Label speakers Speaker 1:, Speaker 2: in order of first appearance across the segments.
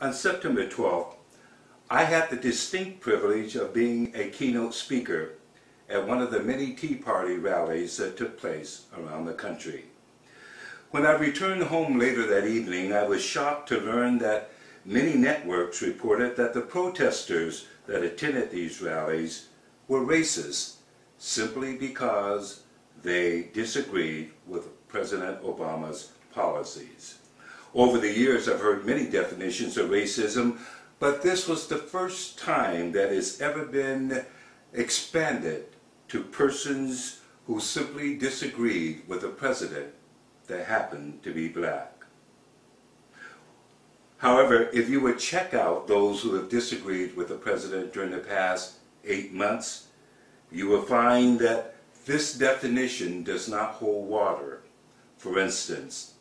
Speaker 1: On September 12th, I had the distinct privilege of being a keynote speaker at one of the many Tea Party rallies that took place around the country. When I returned home later that evening, I was shocked to learn that many networks reported that the protesters that attended these rallies were racist simply because they disagreed with President Obama's policies. Over the years, I've heard many definitions of racism, but this was the first time that it's ever been expanded to persons who simply disagreed with a president that happened to be black. However, if you would check out those who have disagreed with the president during the past eight months, you will find that this definition does not hold water. For instance,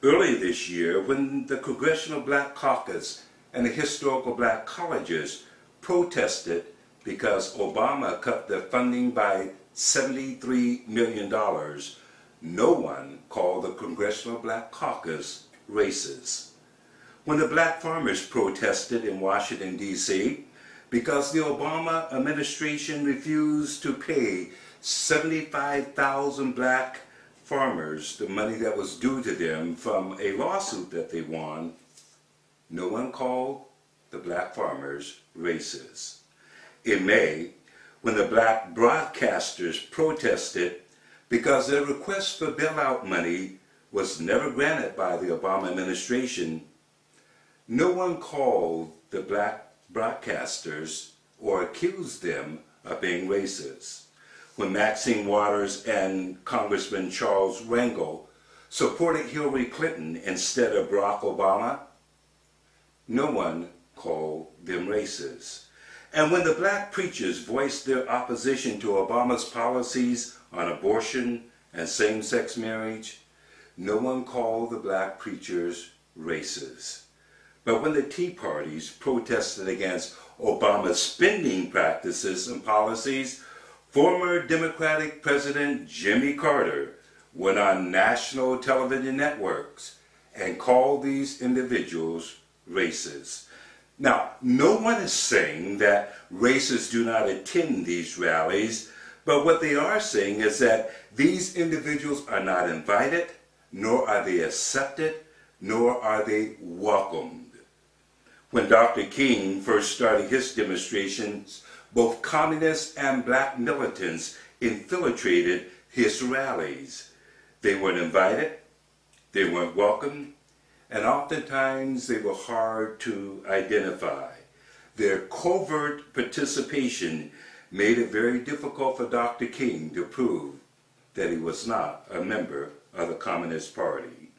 Speaker 1: Early this year, when the Congressional Black Caucus and the historical black colleges protested because Obama cut their funding by $73 million, no one called the Congressional Black Caucus racist. When the black farmers protested in Washington, D.C., because the Obama administration refused to pay 75,000 black farmers the money that was due to them from a lawsuit that they won, no one called the black farmers racist. In May, when the black broadcasters protested because their request for bailout money was never granted by the Obama administration, no one called the black broadcasters or accused them of being racist when Maxine Waters and Congressman Charles Rangel supported Hillary Clinton instead of Barack Obama, no one called them racist. And when the black preachers voiced their opposition to Obama's policies on abortion and same-sex marriage, no one called the black preachers racist. But when the Tea Parties protested against Obama's spending practices and policies, Former Democratic President Jimmy Carter went on national television networks and called these individuals racist. Now, no one is saying that racists do not attend these rallies, but what they are saying is that these individuals are not invited, nor are they accepted, nor are they welcomed. When Dr. King first started his demonstrations both communists and black militants infiltrated his rallies. They weren't invited, they weren't welcome, and oftentimes they were hard to identify. Their covert participation made it very difficult for Dr. King to prove that he was not a member of the Communist Party.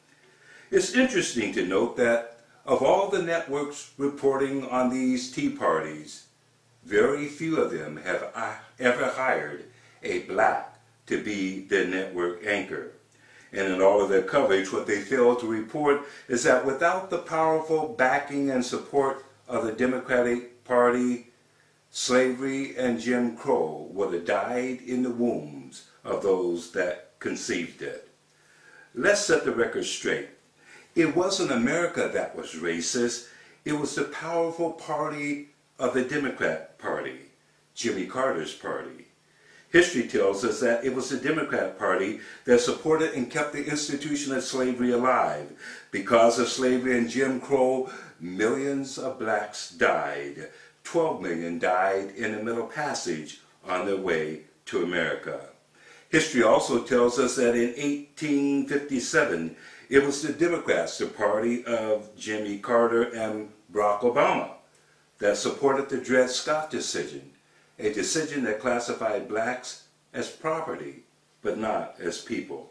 Speaker 1: It's interesting to note that of all the networks reporting on these Tea Parties, very few of them have uh, ever hired a black to be their network anchor. And in all of their coverage, what they fail to report is that without the powerful backing and support of the Democratic Party, slavery and Jim Crow would have died in the wombs of those that conceived it. Let's set the record straight. It wasn't America that was racist. It was the powerful party of the Democrat Party, Jimmy Carter's party. History tells us that it was the Democrat Party that supported and kept the institution of slavery alive. Because of slavery and Jim Crow, millions of blacks died. 12 million died in the Middle Passage on their way to America. History also tells us that in 1857, it was the Democrats, the party of Jimmy Carter and Barack Obama, that supported the Dred Scott decision, a decision that classified blacks as property, but not as people.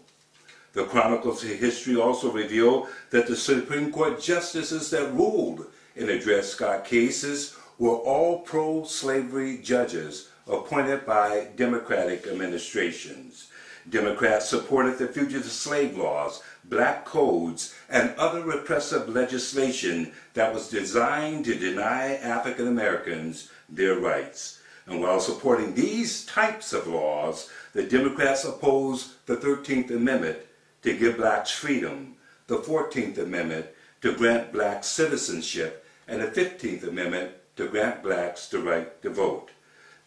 Speaker 1: The chronicles of history also reveal that the Supreme Court justices that ruled in the Dred Scott cases were all pro-slavery judges appointed by Democratic administrations. Democrats supported the fugitive slave laws, black codes, and other repressive legislation that was designed to deny African Americans their rights. And while supporting these types of laws, the Democrats opposed the 13th Amendment to give blacks freedom, the 14th Amendment to grant black citizenship, and the 15th Amendment to grant blacks the right to vote.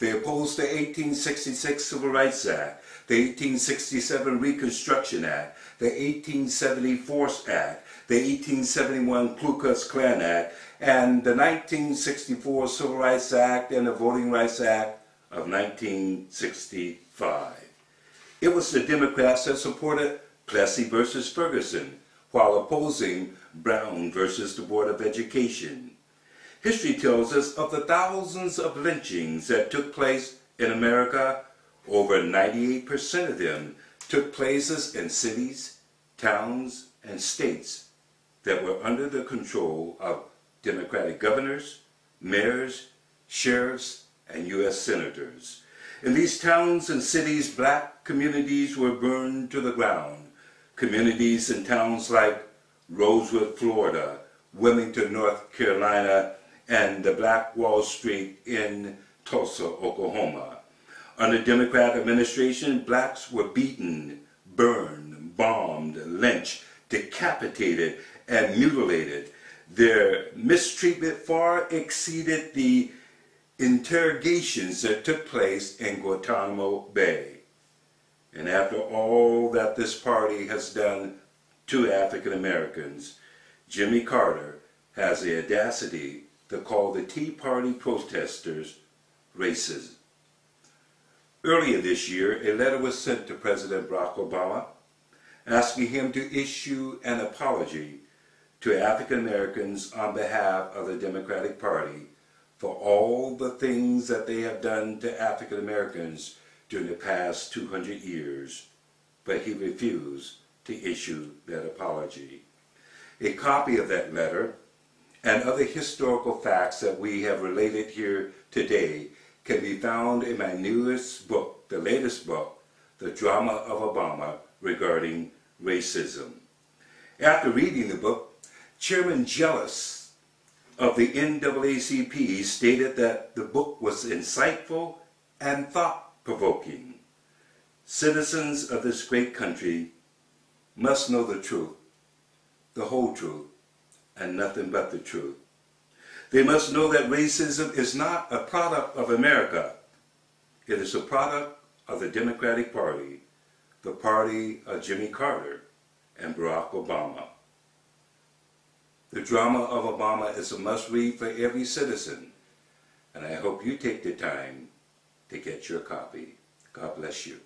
Speaker 1: They opposed the 1866 Civil Rights Act, the 1867 Reconstruction Act, the 1870 Force Act, the 1871 Ku Klux Klan Act, and the 1964 Civil Rights Act and the Voting Rights Act of 1965. It was the Democrats that supported Plessy versus Ferguson while opposing Brown versus the Board of Education. History tells us of the thousands of lynchings that took place in America. Over 98% of them took places in cities, towns, and states that were under the control of Democratic governors, mayors, sheriffs, and U.S. senators. In these towns and cities, black communities were burned to the ground. Communities in towns like Rosewood, Florida, Wilmington, North Carolina, and the Black Wall Street in Tulsa, Oklahoma. Under Democrat administration, blacks were beaten, burned, bombed, lynched, decapitated, and mutilated. Their mistreatment far exceeded the interrogations that took place in Guantanamo Bay. And after all that this party has done to African Americans, Jimmy Carter has the audacity to call the Tea Party protesters racist. Earlier this year, a letter was sent to President Barack Obama asking him to issue an apology to African Americans on behalf of the Democratic Party for all the things that they have done to African Americans during the past 200 years, but he refused to issue that apology. A copy of that letter and other historical facts that we have related here today can be found in my newest book, the latest book, The Drama of Obama Regarding Racism. After reading the book, Chairman Jealous of the NAACP stated that the book was insightful and thought-provoking. Citizens of this great country must know the truth, the whole truth, and nothing but the truth. They must know that racism is not a product of America. It is a product of the Democratic Party, the party of Jimmy Carter and Barack Obama. The drama of Obama is a must read for every citizen, and I hope you take the time to get your copy. God bless you.